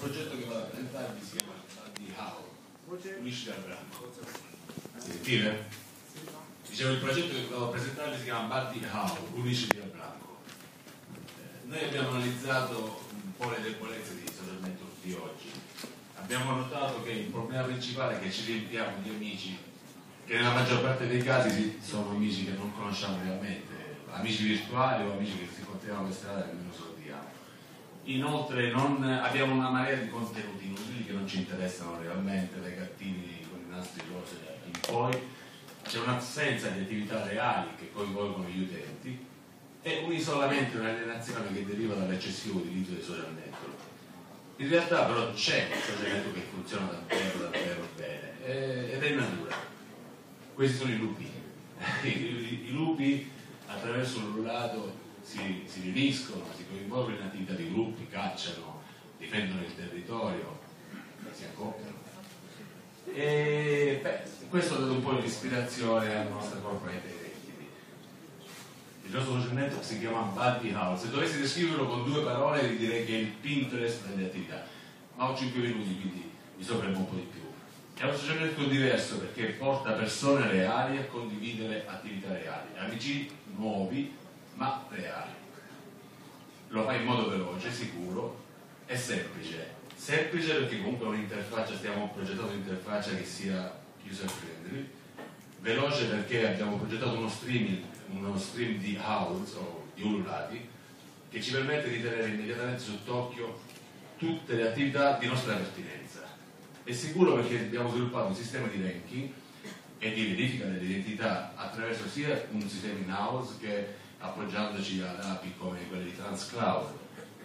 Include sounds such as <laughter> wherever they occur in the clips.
progetto che vado a presentarvi si chiama Buddy How, unisci al branco. Sentite? Dicevo, il progetto che vado a presentarvi si chiama Buddy How, unisci al branco. Eh, noi abbiamo analizzato un po' le debolezze dei social network di oggi. Abbiamo notato che il problema principale è che ci riempiamo di amici che nella maggior parte dei casi sono amici che non conosciamo realmente, amici virtuali o amici che si incontriamo per strada e lo diamo. Inoltre non, abbiamo una marea di contenuti inutili che non ci interessano realmente, dai gattini con i nastri rose in poi, c'è un'assenza di attività reali che coinvolgono gli utenti e un isolamento e un'alienazione che deriva dall'eccessivo utilizzo dei social network. In realtà però c'è un social network che funziona davvero davvero bene eh, ed è in natura questi sono i lupi. <laughs> I, lupi attraverso l'urlato si, si riuniscono, si coinvolgono in attività di gruppi, cacciano, difendono il territorio, si accoppiano. E beh, questo ha dato un po' di ispirazione alla nostra corporate identity. Il nostro network si chiama Buddy House. Se dovessi descriverlo con due parole vi direi che è il Pinterest delle attività. Ma ho 5 minuti, quindi mi soffermo un po' di più. È un network diverso perché porta persone reali a condividere attività reali, amici nuovi ma reali. Lo fa in modo veloce, sicuro e semplice. Semplice perché comunque un'interfaccia, stiamo progettando un'interfaccia che sia user friendly. Veloce perché abbiamo progettato uno streaming, uno stream di house o di ululati che ci permette di tenere immediatamente sott'occhio tutte le attività di nostra pertinenza è sicuro perché abbiamo sviluppato un sistema di ranking e di verifica dell'identità attraverso sia un sistema in-house che appoggiandoci ad API come quelli di TransCloud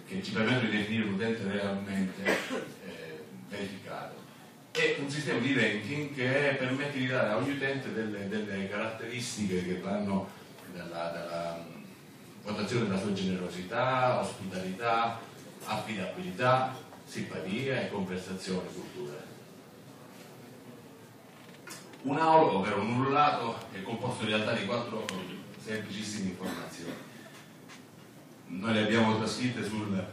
che ci permettono di definire un utente realmente eh, verificato e un sistema di ranking che permette di dare a ogni utente delle, delle caratteristiche che vanno dalla, dalla votazione della sua generosità, ospitalità, affidabilità, simpatia e conversazione culturale. Un aula, ovvero un ululato, è composto in realtà di quattro semplicissime informazioni. Noi le abbiamo trascritte sul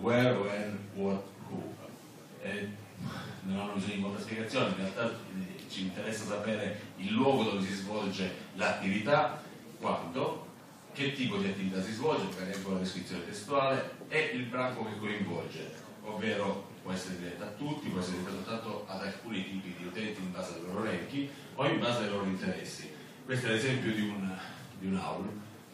where, when, what, who. E non hanno bisogno di molta spiegazione, in realtà ci interessa sapere il luogo dove si svolge l'attività, quando, che tipo di attività si svolge, magari con la descrizione testuale, e il branco che coinvolge, ovvero può essere diretta a tutti, può essere diretta soltanto ad alcuni tipi di utenti in base ai loro ranchi o in base ai loro interessi. Questo è l'esempio di un, di un aula.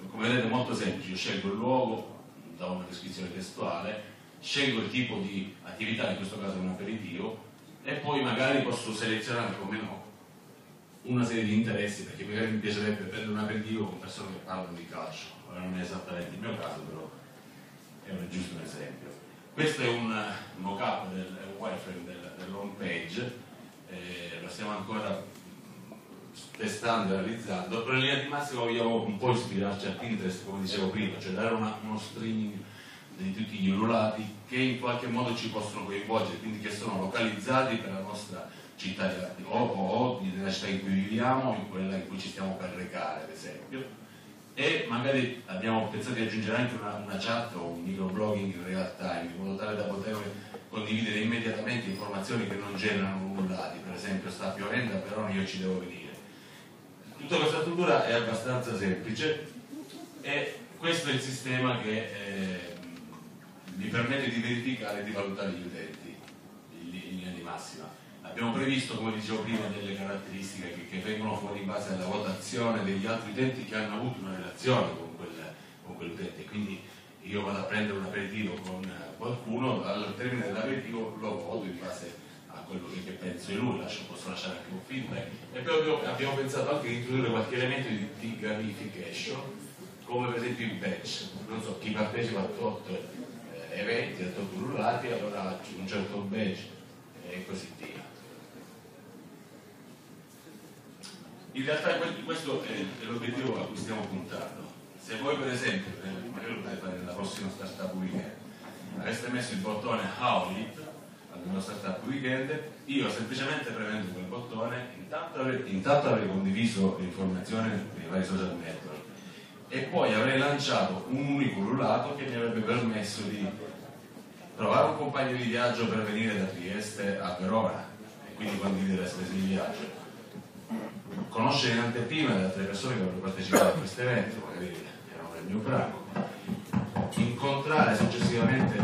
Come vedete è molto semplice, io scelgo il luogo da una descrizione testuale, scelgo il tipo di attività, in questo caso un aperitivo, e poi magari posso selezionare come no una serie di interessi, perché magari mi piacerebbe prendere un aperitivo con persone che parlano di calcio. Ora non è esattamente il mio caso, però è un, giusto esempio. Questo è un mock-up del wireframe del, dell'home page, eh, lo stiamo ancora testando e realizzando, però in linea di massima vogliamo un po' ispirarci a Pinterest, come dicevo prima, cioè dare una, uno streaming di tutti gli ululati che in qualche modo ci possono coinvolgere, quindi che sono localizzati per la nostra città o, o nella città in cui viviamo o in quella in cui ci stiamo per recare, ad esempio. E magari abbiamo pensato di aggiungere anche una, una chat o un microblogging in real time in modo tale da poter condividere immediatamente informazioni che non generano nullati per esempio sta piovendo però io ci devo venire tutta questa struttura è abbastanza semplice e questo è il sistema che eh, mi permette di verificare e di valutare gli utenti in linea di massima Abbiamo previsto, come dicevo prima, delle caratteristiche che, che, vengono fuori in base alla votazione degli altri utenti che hanno avuto una relazione con, quel, quell'utente. Quindi io vado a prendere un aperitivo con qualcuno, al termine dell'aperitivo lo voto in base a quello che, penso di lui, lascio, posso lasciare anche un feedback. E poi abbiamo, pensato anche di introdurre qualche elemento di, di gamification, come per esempio il badge. Non so, chi partecipa a tot eh, eventi, a tot rullati, allora un certo badge e così via. In realtà questo è l'obiettivo a cui stiamo puntando. Se voi per esempio, eh, magari lo potete fare nella prossima startup weekend, aveste messo il bottone How It mio startup weekend, io semplicemente premendo quel bottone, intanto avrei, intanto avrei condiviso l'informazione nei vari social network e poi avrei lanciato un unico rullato che mi avrebbe permesso di trovare un compagno di viaggio per venire da Trieste a Verona e quindi condividere le spese di viaggio, conoscere in anteprima le altre persone che avrebbero partecipato a questo evento, magari erano nel mio branco, incontrare successivamente